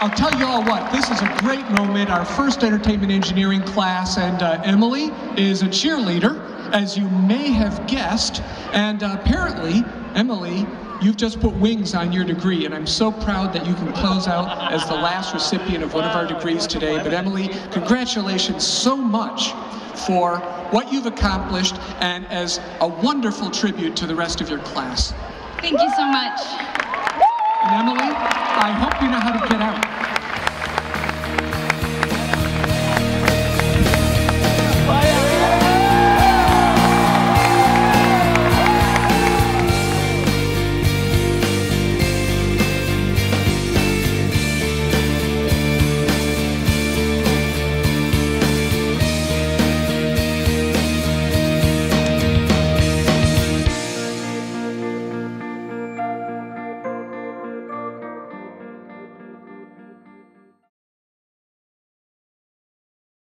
I'll tell you all what, this is a great moment, our first entertainment engineering class, and uh, Emily is a cheerleader, as you may have guessed, and uh, apparently, Emily, you've just put wings on your degree, and I'm so proud that you can close out as the last recipient of one of our degrees today. But Emily, congratulations so much for what you've accomplished and as a wonderful tribute to the rest of your class. Thank you so much.